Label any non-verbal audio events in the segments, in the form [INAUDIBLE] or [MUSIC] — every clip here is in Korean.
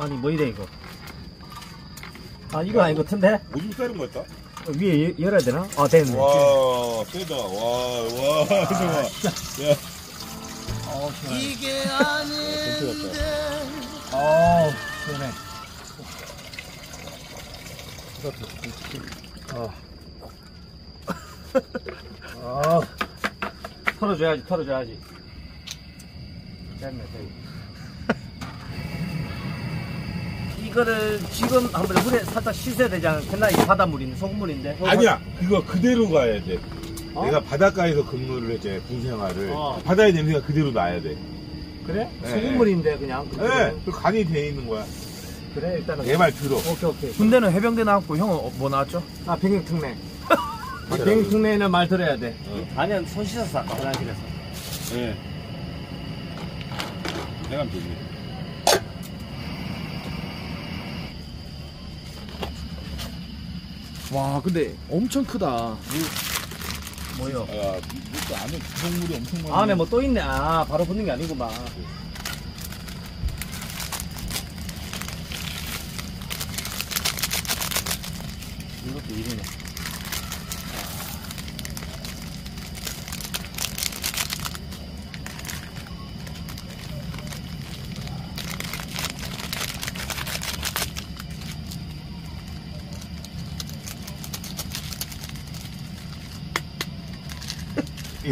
아니 뭐 이래 이거 아 이거 아닌 것 같은데 오줌 싸는 거였다? 위에 여- 열어야 되나? 아 됐네 와, 세다. 와, 와, 정말. 야, 어 시원해 이게 전체 같다. 어 시원해 어. 어. 털어줘야지 털어줘야지 됐네 됐네 이거를 지금 한번 물에 살짝 씻어야 되지 않겠나? 이 바닷물인데 소금물인데 아니야, 이거 그대로 가야 돼. 어? 내가 바닷가에서 근무를 했잖아요, 군 생활을. 어. 바다의 냄새가 그대로 나야 돼. 그래? 네. 소금물인데 그냥 네, 그 간이 돼 있는 거야. 그래 일단은 내 말 들어. 오케이 오케이 군대는 해병대 나왔고 형은 어, 뭐 나왔죠? 아 병행특례 아, [LAUGHS] 병행특례는 말 들어야 돼 어. 아니야 손 씻었어 아까 화장실에서 네. 내가 되지. 와 근데 엄청 크다 뭐요? 아, 이것도 안에 구성물이 엄청 많아. 안에 뭐 또 있네 아 바로 붙는 게 아니구만 이것도 일이네 이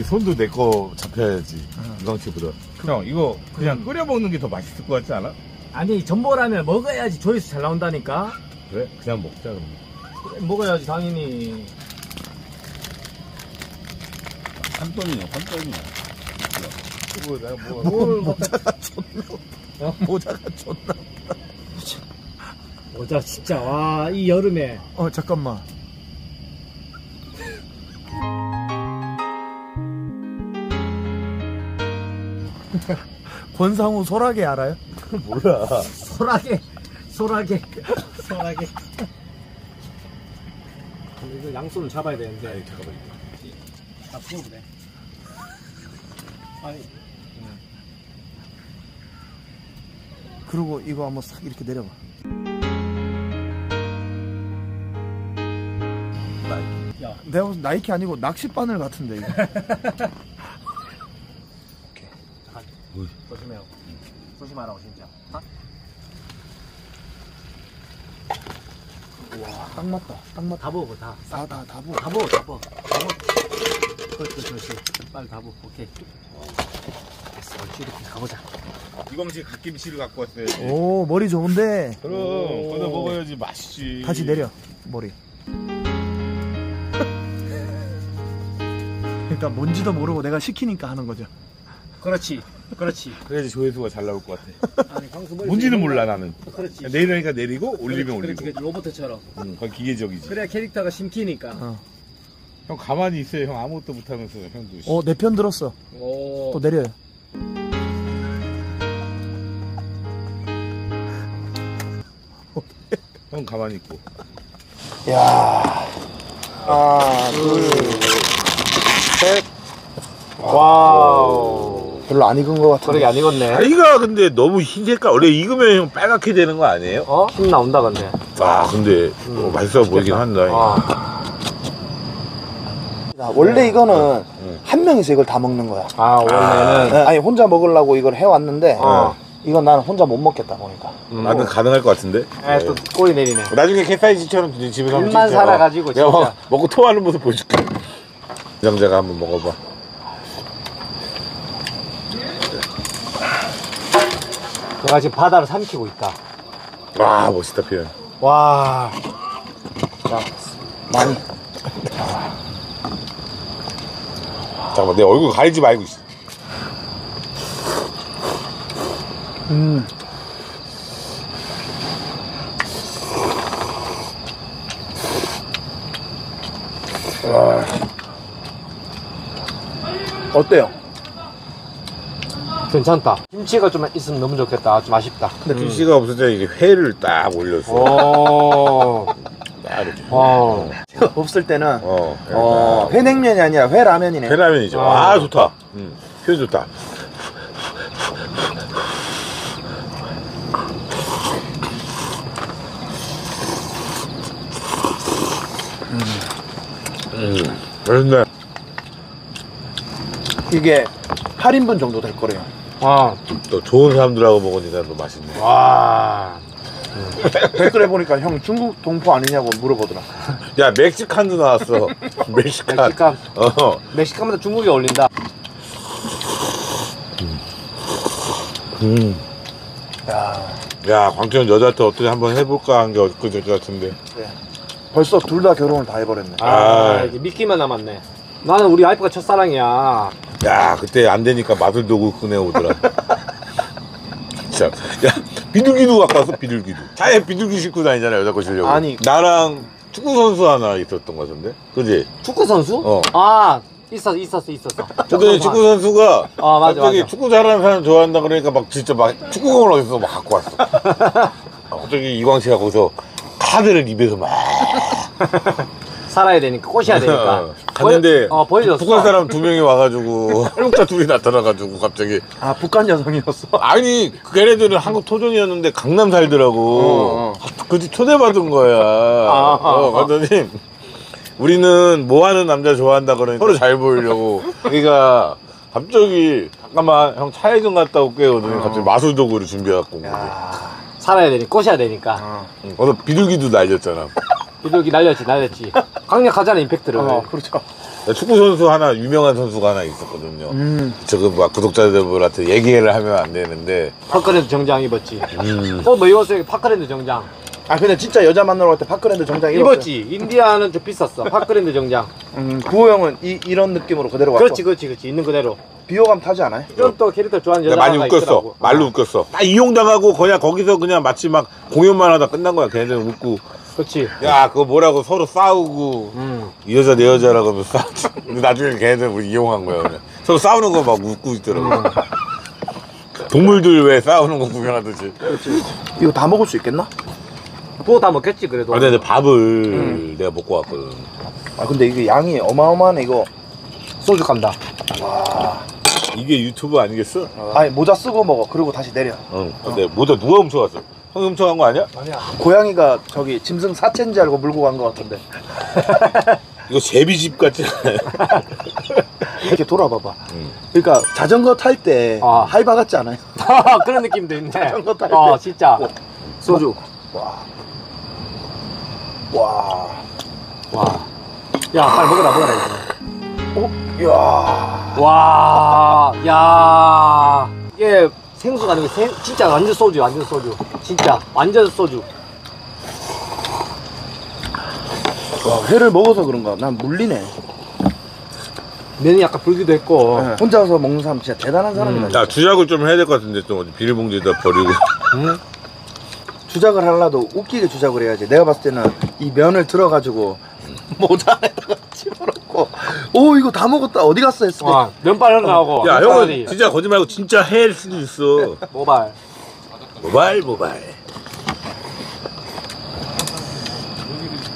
손도 내 거 잡혀야지. 이광치보다. 형, 이거 그냥 끓여 먹는 게 더 맛있을 것 같지 않아? 아니 전보라면 먹어야지 조회수 잘 나온다니까 그래? 그냥 먹자, 그럼. 그래, 먹어야지 당연히 한 돈이야, 한 돈이야. 뭐, 내가 뭐. 뭘 먹... 모자가 존나 모자 진짜 와 이 여름에 어 잠깐만 권상우 소라게 알아요? [LAUGHS] 몰라. 소라게 소라게. 소라게. 이거 양손을 잡아야 되는데. 아니, 잠깐만. 아 풀어보네 아니. 그리고 이거 한번 싹 이렇게 내려봐. 야. 내가 무슨 나이키 아니고 낚싯바늘 같은데 이거 [LAUGHS] 조심해요. 조심하라고 진짜. 아? 딱 맞다. 딱 맞다. 다 부어 다. 다 다 다 부어. 다 부어 다 부어. 다 부어. 그렇지 그렇지 빨리 다 부어. 오케이. 됐어 옳지 이렇게 가보자. 이광치 갓김치를 갖고 왔어야지. 오 머리 좋은데? 그럼, 오. 걷어 먹어야지 맛있지. 다시 내려 머리. [LAUGHS] 그러니까 뭔지도 모르고 내가 시키니까 하는 거죠 그렇지 그렇지 그래야지 조회수가 잘 나올 것 같아. 아니 머리 뭔지는 좀 몰라, 나는. 그렇지 내리니까 내리고, 올리면 그렇지, 올리고. 그렇지, 로봇처럼 응, 그건 기계적이지. 그래야 캐릭터가 심키니까 어. 형 가만히 있어요. 형 아무것도 못하면서 형도. 씨. 어내 편 들었어 오 또 내려요 형 가만히 있고. 야 하나 둘 셋 와우 별로 안 익은 것 같은데 그러게 안 익었네 다리가 근데 너무 흰 색깔. 원래 익으면 형 빨갛게 되는 거 아니에요? 어? 힘 나온다 근데 아 근데 어, 맛있어 보이긴 한다. 아, 원래 이거는 응. 한 명이서 이걸 다 먹는 거야 아 원래는 네, 아니 혼자 먹으려고 이걸 해왔는데 어. 이건 나는 혼자 못 먹겠다 보니까 나는 가능할 것 같은데. 에, 또 꼬리 내리네 나중에 개사이즈처럼 집에서 한번 일만. 살아가지고 내가 진짜. 막 먹고 토하는 모습 보여줄게. 정자가 한번 먹어봐. 내가 지금 바다를 삼키고 있다 와 멋있다 표현. 와 자, 많이 잠깐만 내 얼굴 가리지 말고 있어. 음 어때요? 괜찮다. 김치가 좀 있으면 너무 좋겠다. 좀 아쉽다. 근데 김치가 없어져 이제 회를 딱 올렸어. 아, 딱 이렇게. 어. 없을 때는 어. 어, 그러니까. 회냉면이 아니라 회라면이네. 회라면이죠. 아, 아, 좋다. 음. 표 좋다. 음, 음. 맛있네. 이게 8인분 정도 될 거래요. 아, 또 좋은 사람들하고 먹으니까 또 맛있네. 와. 댓글에 보니까 형 중국 동포 아니냐고 물어보더라. 야, 멕시칸도 나왔어. [LAUGHS] 멕시칸. 멕시칸. 어. 멕시칸보다 중국이 어울린다. 음. 야, 야, 광천 여자한테 어떻게 한번 해볼까 한 게 엊그제 같은데. 벌써 둘 다 결혼을 다 해버렸네. 아, 아. 이제 미끼만 남았네. 나는 우리 와이프가 첫사랑이야. 야, 그때 안 되니까 맛을 두고 꺼내오더라. 진짜. 야, 비둘기도 왔어, 비둘기도. 차에 비둘기 싣고 다니잖아, 여자 거 주려고. 아니. 나랑 축구 선수 하나 있었던 거 같은데? 그지? 축구 선수? 어. 아, 있었어, 있었어, 있었어. 그때 축구 선수가 어, 맞아, 갑자기 맞아. 축구 잘하는 사람 좋아한다 그러니까 막 진짜 막 축구공을 어디서 막 갖고 왔어. 어, [LAUGHS] 갑자기 이광 씨가 거기서 카드를 입에서 막 살아야 되니까, 꼬셔야 되니까. [LAUGHS] 어, 갔는데 보여- 어, 보여줬어. 북한 사람 두 명이 와가지고 [LAUGHS] 한국자 둘이 나타나가지고 갑자기 아, 북한 여성이었어. 아니 걔네들은 한국 토종이었는데 강남 살더라고. 어, 어. 그지 초대받은 거야. 어, 그러더니 우리는 뭐 하는 남자 좋아한다 그러니까 서로 잘 보이려고. 그러니까 갑자기 잠깐만 형 차에 좀 갔다 올게요. 그러더니 갑자기 마술도구를 준비해갖고 온 거지. 야, 살아야 되니까, 꼬셔야 되니까. 어, 응. 그래서 비둘기도 날렸잖아. 비둘기 날렸지, 날렸지. 강력하잖아, 임팩트를. 어, 그렇죠. 축구 선수 하나 유명한 선수가 하나 있었거든요. 음, 저그 막 구독자들한테 얘기를 하면 안 되는데. 파크랜드 정장 입었지. 음. 어, 뭐 입었어요? 파크랜드 정장. 아, 근데 진짜 여자 만나러 갈 때 파크랜드 정장 입었어요. 입었지. 인디안은 좀 비쌌어. 파크랜드 정장. 음, 구호 형은 이, 이런 느낌으로 그대로 왔고. 그렇지, 그렇지, 그렇지. 있는 그대로. 비호감 타지 않아요? 이런 또 캐릭터 좋아하는 내가 여자가 많이 웃겼어. 있더라고. 말로 웃겼어. 딱 이용당하고 그냥 거기서 그냥 마치 막 공연만 하다 끝난 거야. 걔네들은 웃고. 그렇지. 야, 그거 뭐라고 서로 싸우고. 음. 이 여자 내 여자라고 하면 싸우지. 근데 나중에 걔네들 우리 이용한 거야. 그냥. 서로 싸우는 거 막 웃고 있더라고. 동물들 왜 싸우는 거 구경하듯이. 이거 다 먹을 수 있겠나? 그거 다 먹겠지, 그래도. 아, 근데 이제 밥을 내가 먹고 왔거든. 아, 근데 이게 양이 어마어마하네, 이거. 소주 간다. 와. 이게 유튜브 아니겠어? 아니, 모자 쓰고 먹어. 그리고 다시 내려. 응. 근데 모자 누가 훔쳐갔어? 형이 훔쳐간 거 아니야? 아니야. 고양이가 저기 짐승 사체인지 알고 물고 간 것 같은데. [LAUGHS] 이거 제비집 같지 않아요? [LAUGHS] 이렇게 돌아봐봐. 응. 그러니까 자전거 탈 때 아. 하이바 같지 않아요? [LAUGHS] 그런 느낌도 있네. 자전거 탈 어, 때. 진짜. 소주. 와. 와. 와. 야, 빨리 먹어라, 먹어라, 이거. 어? 이야. 와, 야. 얘 생수가 아니고 생, 진짜 완전 소주, 완전 소주. 진짜. 완전 소주. 와, 회를 먹어서 그런가? 난 물리네. 면이 약간 불기도 했고. 네. 혼자서 먹는 사람 진짜 대단한 사람이다. 야, 주작을 좀 해야 될 것 같은데, 좀 어디 비닐봉지에다 버리고. [LAUGHS] 응? 주작을 하려도 웃기게 주작을 해야지. 내가 봤을 때는 이 면을 들어가지고 모자 안에다가 집어넣 고 오 이거 다 먹었다 어디 갔어 했을 때 와, 면발 흘러나오고. 야, 면발이. 형은 진짜 거짓말 말고 진짜 해일 수도 있어. 모발. 모발, 모발.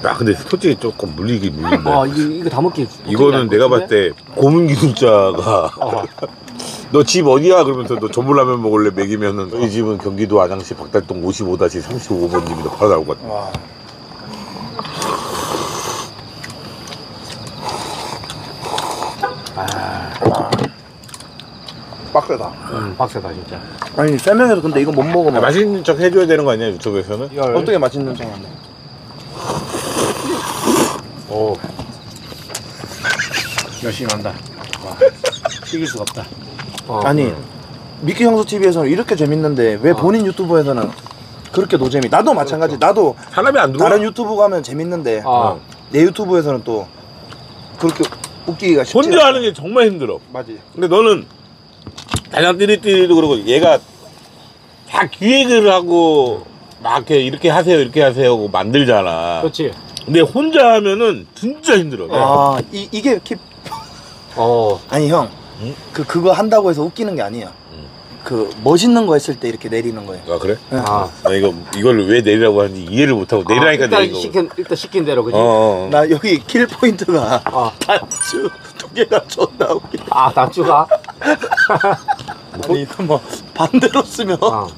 야, 근데 솔직히 조금 물리긴 물린다. 와, 이거, 이거 다 먹기. 이거는 내가 봤을 때 고문 기술자가 어. [LAUGHS] 너집 어디야? 그러면서 너 전불라면 먹을래? 먹이면은 이 집은 경기도 안양시 박달동 55-35번 집이다 바로 나올 것 같아. 와 빡세다 음, 박세다, 진짜. 아니 세 명이서 근데 이거 못 야, 먹으면 맛있는 척 해줘야 되는 거 아니야 유튜브에서는? 열. 어떻게 맛있는 척 하네 오. 열심히 한다. 와. 이길 수가 없다. 어. 아니 미키 형수 TV에서는 이렇게 재밌는데 왜 본인 유튜브에서는 그렇게 노재미 나도 마찬가지 나도 사람이 안 들어와. 다른 유튜브 가면 재밌는데 아. 내 유튜브에서는 또 그렇게 웃기기가 쉽지 혼자 하는 게 정말 힘들어. 맞지 근데 너는 다냥 띠리띠리도 그러고 얘가 다 기획을 하고 막 이렇게 이렇게 하세요 이렇게 하세요 하고 만들잖아. 그렇지. 근데 혼자 하면은 진짜 힘들어. 아 이, 이게 keep 어. 아니 형, 응? 그 그거 한다고 해서 웃기는 게. 응. 그 멋있는 거 했을 때 이렇게 내리는 거예요. 아 그래? 아. 나 이거 이걸 왜 내리라고 하는지 이해를 못 하고 내리라니까 일단 내리고. 시킨, 일단 시킨 대로, 그지? 어, 어. 나 여기 킬 포인트가 어. 단추 두 개가 존나 웃기. 아, 단추가? 아니 이거 뭐 반대로 쓰면 [LAUGHS] 어.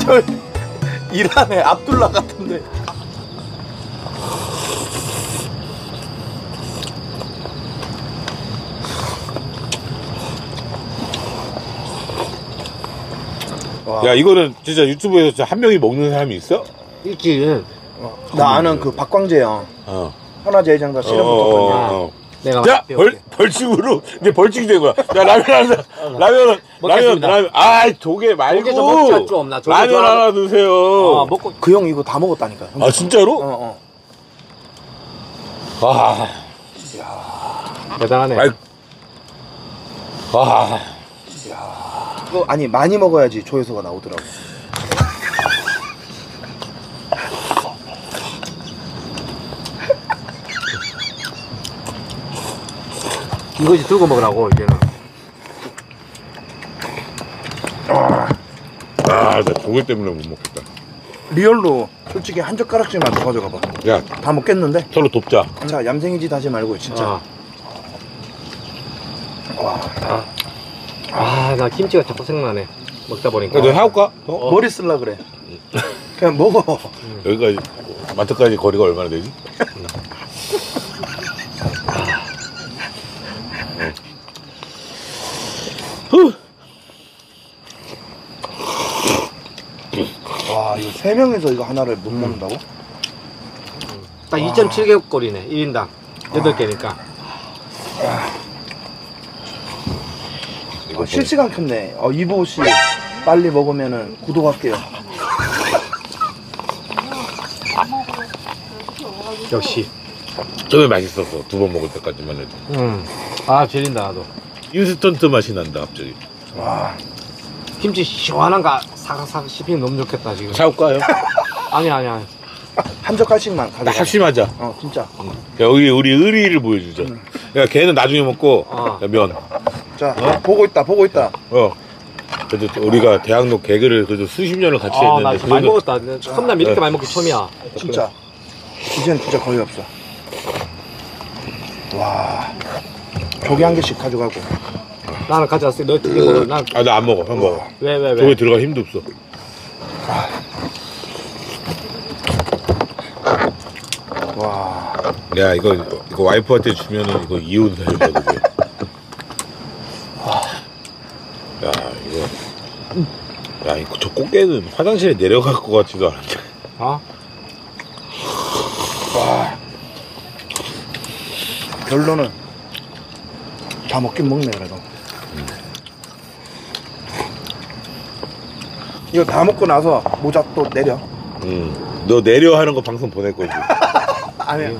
저 이란의 압둘라 같은데. 야 이거는 진짜 유튜브에서 진짜 한 명이 먹는 사람이 있어? 있지. 나 아는 그 박광재 형 어. 하나제 회장과 씨름 붙었거든요. 어. 내가 자 벌. 벌칙으로 이제 벌칙이 된 거야. 야 라면 하나, 라면은 라면 먹겠습니다. 라면. 아 조개 말고 조개 좀 먹자, 좀. 나 조개 라면 좋아하는- 하나 드세요. 어, 먹고 그 형 이거 다 먹었다니까. 아 진짜로? 어, 어. 아, 대단하네. 아이, 아, 그거 아니 많이 먹어야지 조회수가 나오더라고. 이거지 들고 먹으라고 이제는. 아, 나 조개 때문에 못 먹겠다. 리얼로 솔직히 한 젓가락씩만 더 가져가 봐. 야, 다 먹겠는데? 서로 돕자. 자 얌생이짓 하지 말고 진짜. 아, 와. 아, 나 김치가 자꾸 생각나네. 먹다 보니까. 야, 너 해올까? 어? 머리 쓸라 그래. [LAUGHS] 그냥 먹어. 여기까지 마트까지 거리가 얼마나 되지? 와 이거 세 명에서 이거 하나를 못 먹는다고? 딱 2.7개 꼴이네. 1인당. 8개니까. 어, 실시간 켰네. 어, 이보 씨 빨리 먹으면은 구독할게요. 역시. 처음에 맛있었어. 두 번 먹을 때까지만 해도. 음. 아, 질린다, 나도. 인스턴트 맛이 난다 갑자기. 와. 김치 시원한 거 사각사각 씹히면 너무 좋겠다, 지금. 사올까요? [LAUGHS] 아니, 아니, 아니. 한 젓갈씩만 나 가져가. 합심하자. 어 진짜. 야, 우리 우리 의리를 보여주자. 야, 걔는 나중에 먹고 어. 야, 면. 자 보고 있다 보고 있다. 어. 그래도 우리가 대학로 개그를 그래도 수십 년을 같이 아, 나 했는데 진짜 많이 그거는- 먹었다. 처음날 이렇게 네. 많이 먹기 처음이야. 진짜. 이제는 진짜 거의 없어. 와. 조개 한 개씩 가져가고. 나는 가져왔어. 너 두개 먹어. 난, 아, 나 안 먹어. 형 먹어. 왜, 왜, 왜? 저기 들어갈 힘도 없어. 와. 야, 이거 이거 와이프한테 주면은 이거 이혼 사유거든. 야, 이거. 야, 이거 저 꽃게는 화장실에 내려갈 것 같지도 않은데. 어? 결론은 다 먹긴 먹네 그래도. 이거 다 먹고 나서 모자 또 내려. 응. 너 내려 하는 거 방송 보낼 거지. [LAUGHS] 아니야.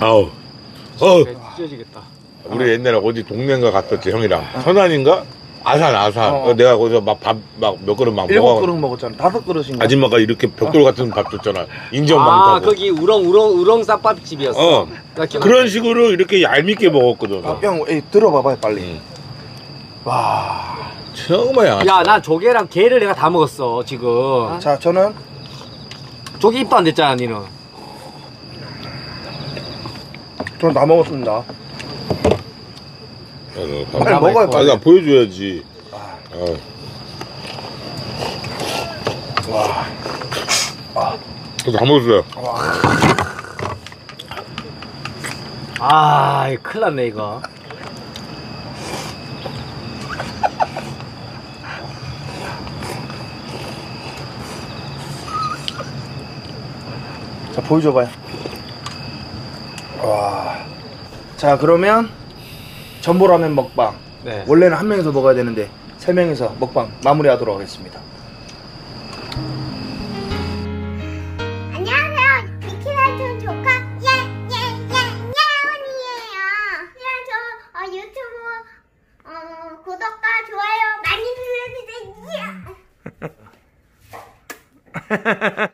아우. 어. 배 찢어지겠다. 우리 옛날에 어디 동네인가 갔었지 형이랑 선안인가 아산 아산 어. 내가 거기서 막 밥 막 몇 그릇 막 일곱 먹어 그릇 먹었잖아. 다섯 그릇인가. 아줌마가 이렇게 벽돌 같은 밥 줬잖아 인정 아, 많다고 거기 우렁, 우렁, 우렁 쌈밥집이었어. 어 나 기억나. 그런 식으로 이렇게 얄밉게 먹었거든 아, 형, 에이, 들어봐봐요 빨리. 응. 와. 정말 양아치 야, 난 조개랑 게를 내가 다 먹었어, 지금. 자, 저는 조개 입도 안 됐잖아, 니는. 저는 다 먹었습니다. 빨리 아, 먹어요, 빨리. 나 보여줘야지 어. 와. 저다 먹었어요 아, 이거 큰일 났네, 이거. 자, 보여줘봐요. 와. 자, 그러면 전보라면 먹방. 네. 원래는 한 명이서 먹어야 되는데 세 명이서 먹방 마무리하도록 하겠습니다. 안녕하세요. 비키라촌 조카 예예예예언이에요 저 어, 유튜브 어, 구독과 좋아요 많이 눌러주세요. [LAUGHS]